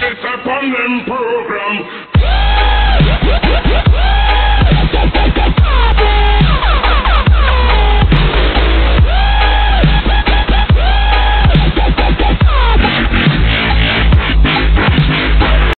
It's upon them program.